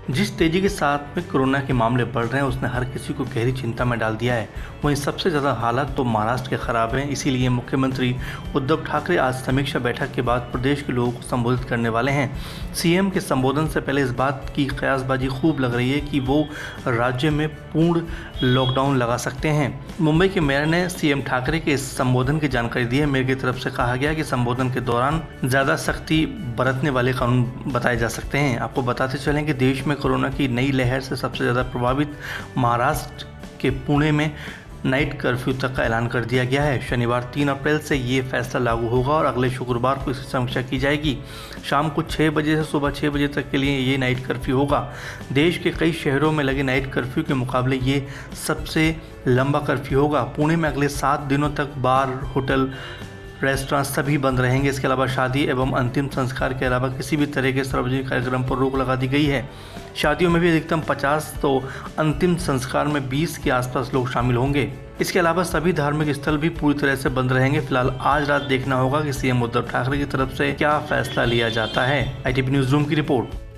जिस तेज़ी के साथ में कोरोना के मामले बढ़ रहे हैं, उसने हर किसी को गहरी चिंता में डाल दिया है। वहीं सबसे ज़्यादा हालात तो महाराष्ट्र के खराब हैं, इसीलिए मुख्यमंत्री उद्धव ठाकरे आज समीक्षा बैठक के बाद प्रदेश के लोगों को संबोधित करने वाले हैं। सीएम के संबोधन से पहले इस बात की कयासबाजी खूब लग रही है कि वो राज्य में पूर्ण लॉकडाउन लगा सकते हैं। मुंबई के मेयर ने सीएम ठाकरे के इस संबोधन की जानकारी दी है। मेयर की तरफ़ से कहा गया कि संबोधन के दौरान ज़्यादा सख्ती बरतने वाले कानून बताए जा सकते हैं। आपको बताते चलें कि देश में कोरोना की नई लहर से सबसे ज़्यादा प्रभावित महाराष्ट्र के पुणे में नाइट कर्फ्यू तक का ऐलान कर दिया गया है। शनिवार तीन अप्रैल से ये फैसला लागू होगा और अगले शुक्रवार को इसकी समीक्षा की जाएगी। शाम को छः बजे से सुबह छः बजे तक के लिए ये नाइट कर्फ्यू होगा। देश के कई शहरों में लगे नाइट कर्फ्यू के मुकाबले ये सबसे लंबा कर्फ्यू होगा। पुणे में अगले सात दिनों तक बार होटल रेस्टोरेंट सभी बंद रहेंगे। इसके अलावा शादी एवं अंतिम संस्कार के अलावा किसी भी तरह के सार्वजनिक कार्यक्रम पर रोक लगा दी गई है। शादियों में भी अधिकतम 50 तो अंतिम संस्कार में 20 के आसपास लोग शामिल होंगे। इसके अलावा सभी धार्मिक स्थल भी पूरी तरह से बंद रहेंगे। फ़िलहाल आज रात देखना होगा कि सीएम उद्धव ठाकरे की तरफ़ से क्या फैसला लिया जाता है। आई न्यूज़ रूम की रिपोर्ट।